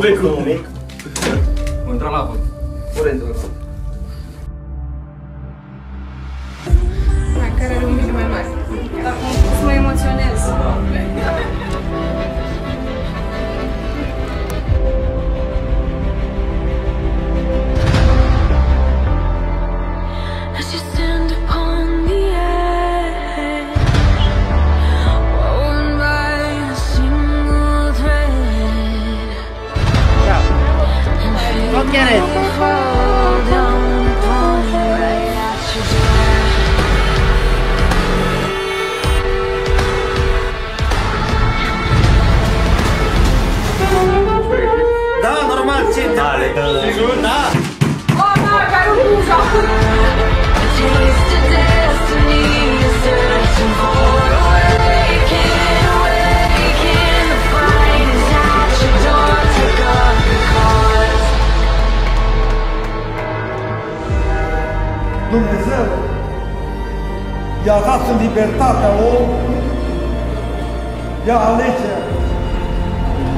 schimbă becul. Mă intra la apă. Curentul ăla. Your door. Da, normal, ce Ale, da. Sigur, da. Dumnezeu i-a dat în libertatea omului de a alege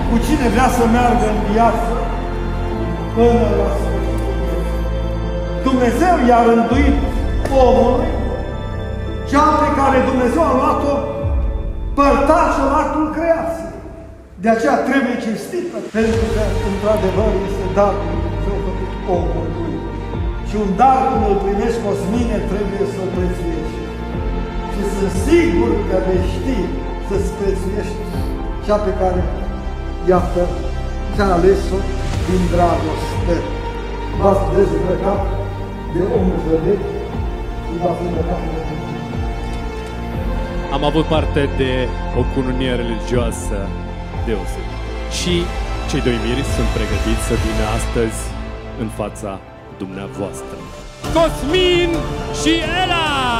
cu cine vrea să meargă în viață până la sfârșit. Dumnezeu i-a rânduit omului cea pe care Dumnezeu a luat-o părtașă în actul creației. De aceea trebuie cinstită, pentru că, într-adevăr, este darul lui Dumnezeu făcut omului. Și un dar când îl primești Cosmine, trebuie să-l prețuiești. Și sunt sigur că vei ști să-ți prețuiești cea pe care, iată, ți-a ales-o din dragoste. V-ați dezbrăcat de omul vedeți și v-ați îmbrăcat de Dumnezeu. Am avut parte de o cununie religioasă deosebită. Și cei doi miri sunt pregătiți să vină astăzi în fața dumneavoastră. Cosmin și Ela!